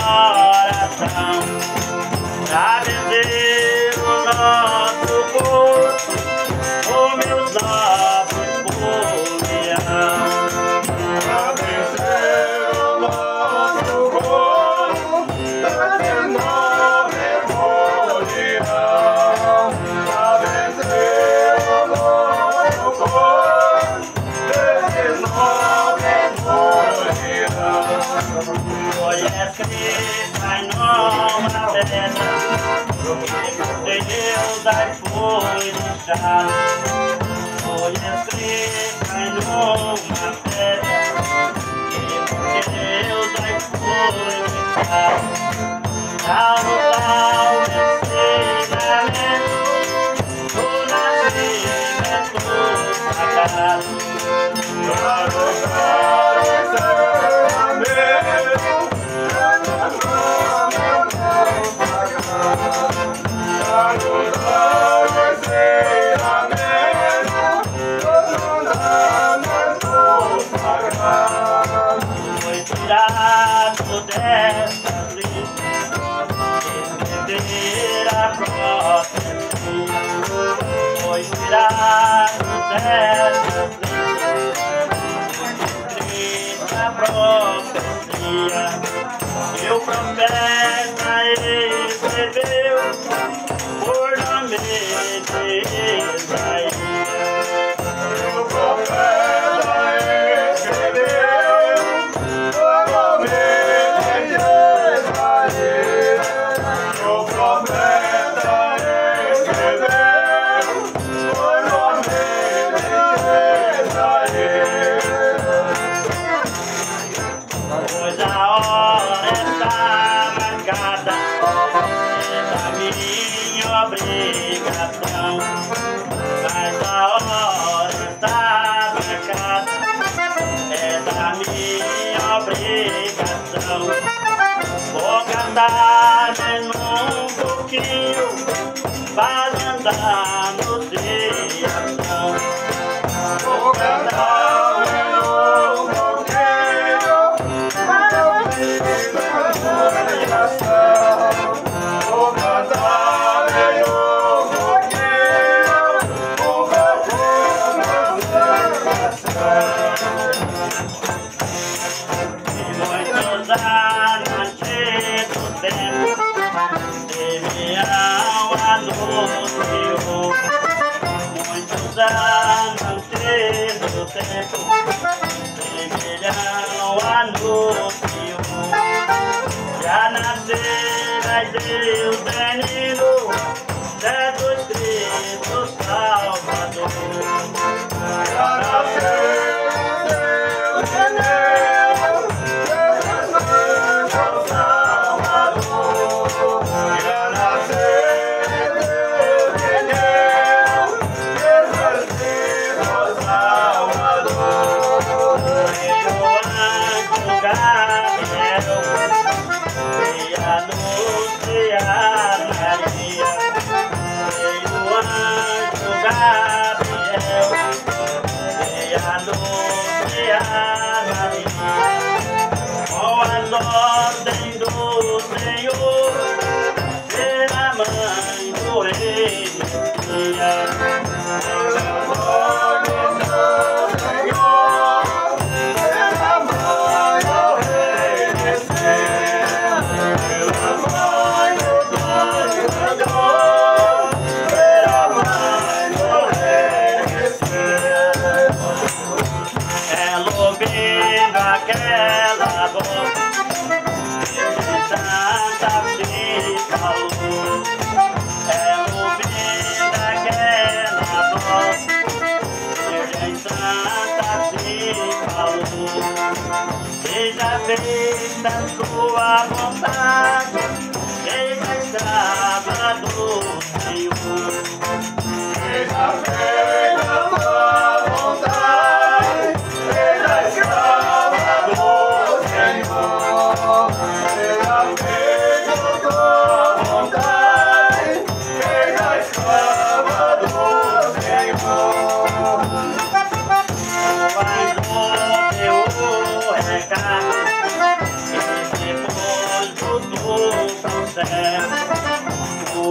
coração, sabe dizer. Yeah.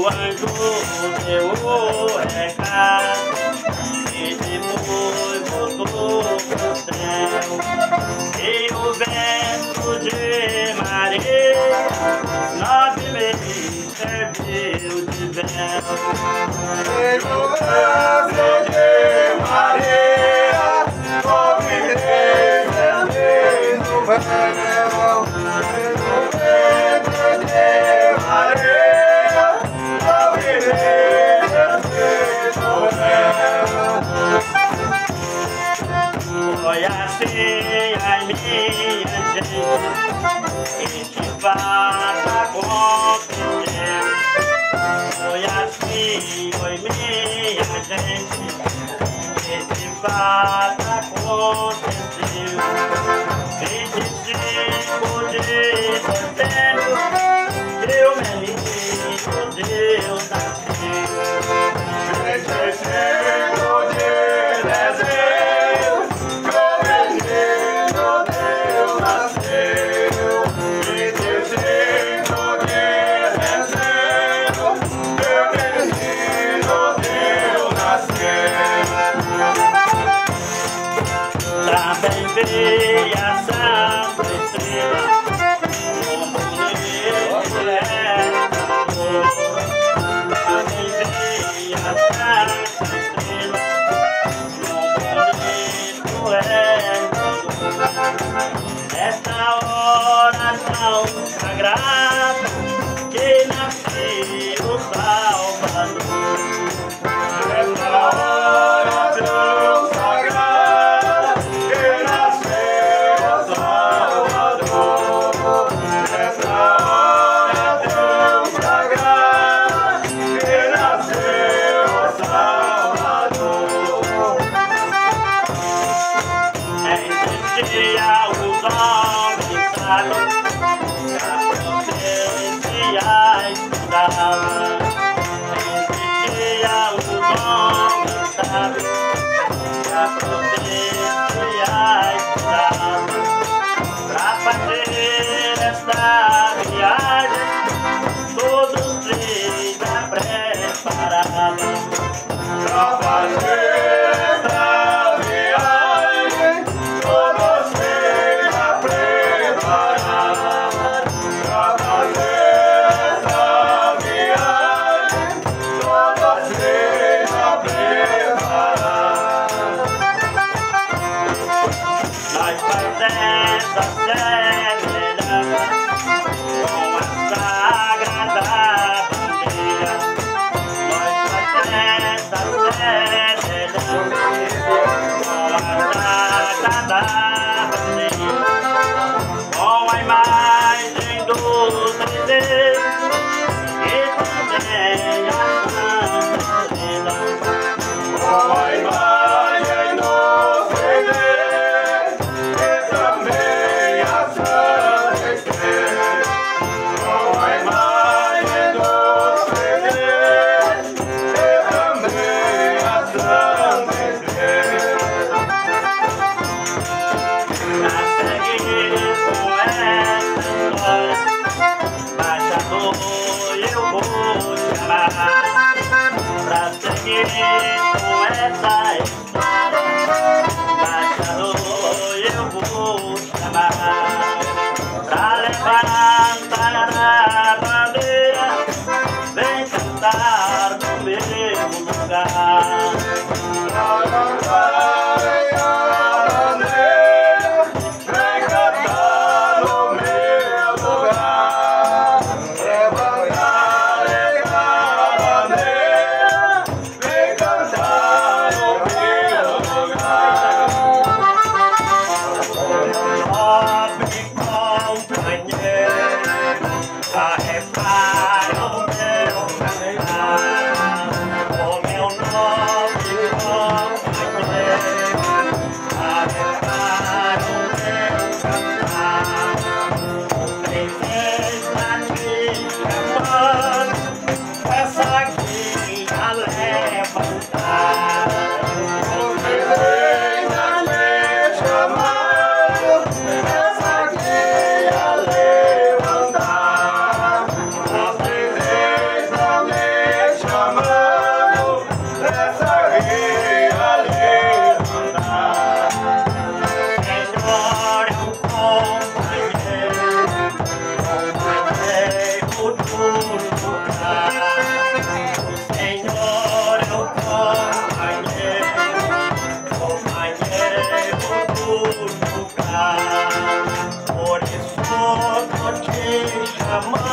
meu anjo, o meu recado. E depois voltou pro céu. E o vento de maré, nove meses serviu de véu. Oyaşi aymiyecek İki bata kopyacak Oyaşi oymiyecek İki bata ay, ay, ay. I'm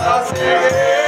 I said,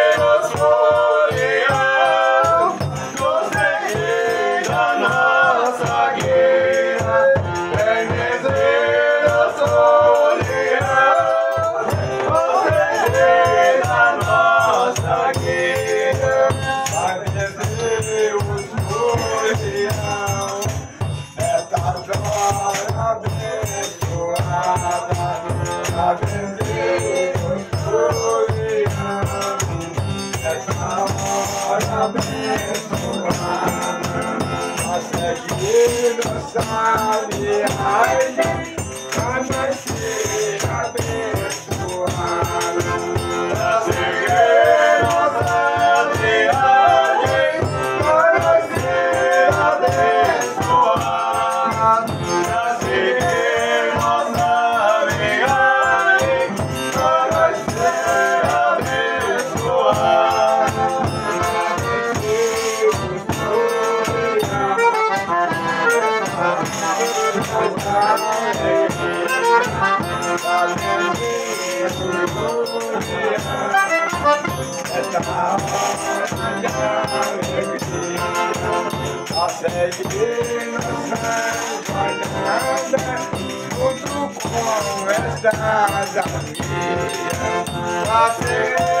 Swami Hari Namah سعد عزيز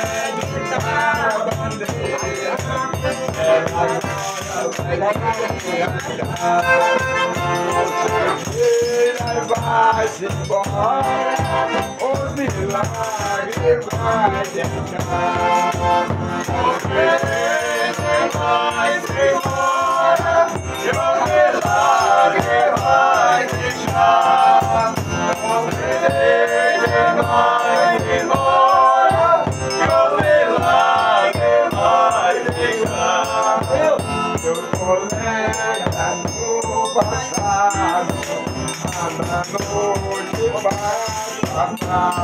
You're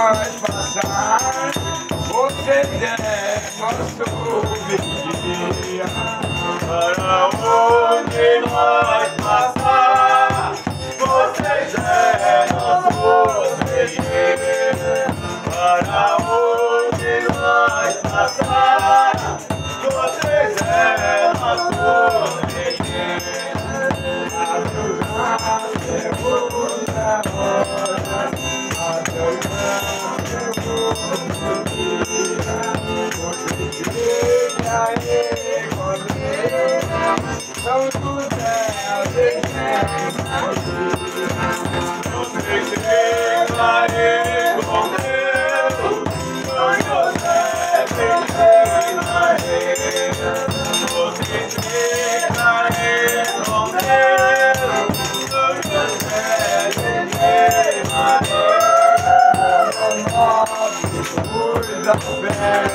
heart da fé.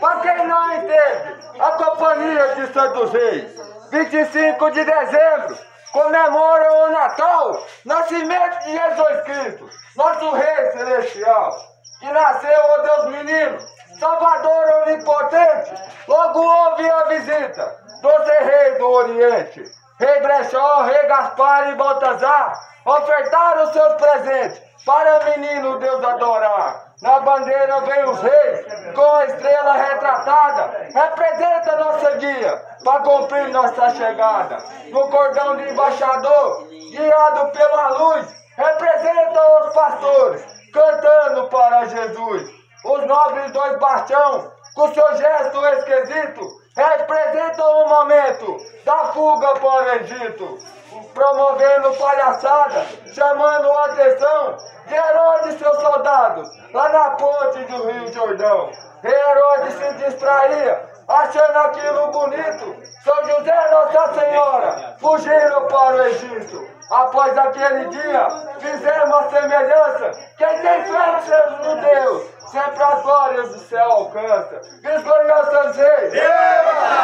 Para quem não entende, a Companhia de Santos Reis, 25 de dezembro, comemora o Natal, nascimento de Jesus Cristo, nosso Rei Celestial, que nasceu, ó Deus menino, Salvador onipotente, logo houve a visita dos reis do Oriente, Rei Brechó, Rei Gaspar e Baltazar, ofertaram seus presentes para o menino Deus adorar. Na bandeira vem os reis, com estrela retratada, representa nossa guia, para cumprir nossa chegada. No cordão de embaixador, guiado pela luz, representa os pastores, cantando para Jesus. Os nobres dois bastião, com seu gesto esquisito, representam o momento da fuga para o Egito, promovendo palhaçada, chamando a atenção de Herodes e seus soldados, lá na ponte do Rio Jordão. Herodes se distraía, achando aquilo bonito. São José e Nossa Senhora fugiram para o Egito. Após aquele dia, fizemos a semelhança. Quem tem fé no Deus, sempre as glórias do céu alcança. A Deus!